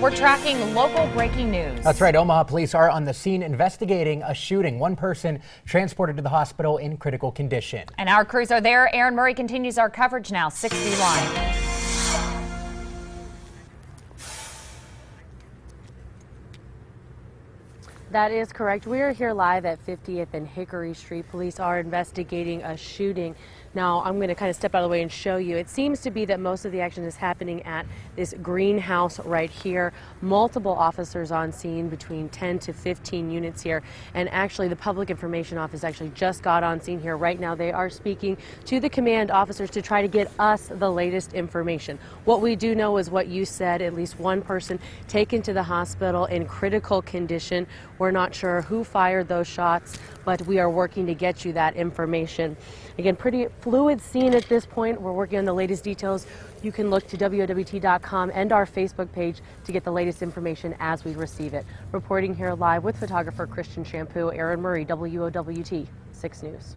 We're tracking local breaking news. That's right. Omaha police are on the scene investigating a shooting. One person transported to the hospital in critical condition. And our crews are there. Aaron Murray continues our coverage now. 60 Live. That is correct. We are here live at 50th and Hickory Street. Police are investigating a shooting. Now, I'm going to kind of step out of the way and show you. It seems to be that most of the action is happening at this greenhouse right here. Multiple officers on scene, between 10 to 15 units here. And actually, the Public Information Office actually just got on scene here. Right now, they are speaking to the command officers to try to get us the latest information. What we do know is what you said at least one person taken to the hospital in critical condition. We're not sure who fired those shots, but we are working to get you that information. Again, pretty fluid scene at this point. We're working on the latest details. You can look to WOWT.com and our Facebook page to get the latest information as we receive it. Reporting here live with photographer Christian Shampoo, Aaron Murray, WOWT 6 News.